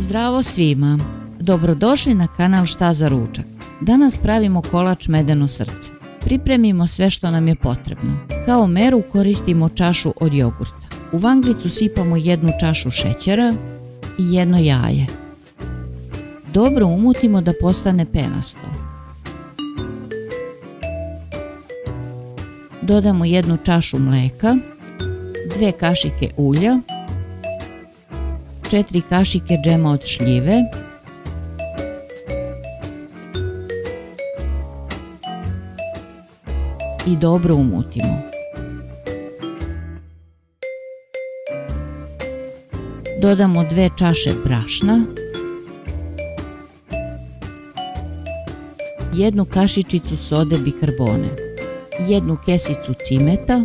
Zdravo svima! Dobrodošli na kanal Šta za ručak. Danas pravimo kolač medeno srce. Pripremimo sve što nam je potrebno. Kao meru koristimo čašu od jogurta. U vanglicu sipamo jednu čašu šećera i jedno jaje. Dobro umutimo da postane penasto. Dodamo jednu čašu mleka, dve kašike ulja, 4 kašike džema od šljive, i dobro umutimo. Dodamo dve čaše brašna, jednu kašičicu sode bikarbone, jednu kesicu cimeta,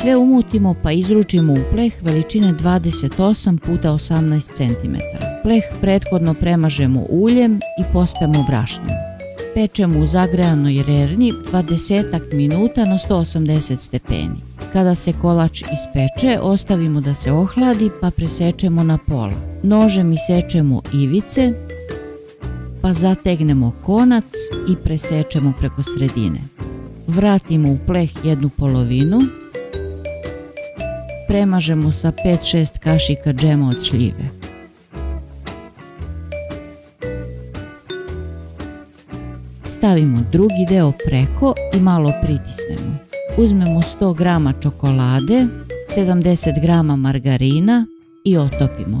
Sve umutimo pa izručimo u pleh veličine 28 puta 18 cm. Pleh prethodno premažemo uljem i pospemo brašnom. Pečemo u zagrejanoj rernji 20 minuta na 180 stepeni. Kada se kolač ispeče, ostavimo da se ohladi pa presečemo na pola. Nožem isečemo ivice, pa zategnemo konac i presečemo preko sredine. Vratimo u pleh jednu polovinu, premažemo sa 5-6 kašika džema od šljive. Stavimo drugi deo preko i malo pritisnemo. Uzmemo 100 g čokolade, 70 g margarina i otopimo.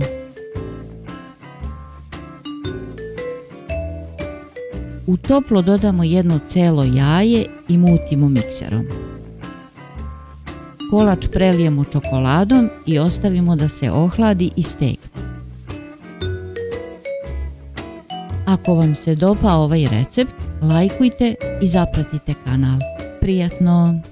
U toplo dodamo jedno celo jaje i mutimo mikserom. Kolač prelijemo čokoladom i ostavimo da se ohladi i stegne. Ako vam se dopa ovaj recept, lajkujte i zapratite kanal. Prijatno!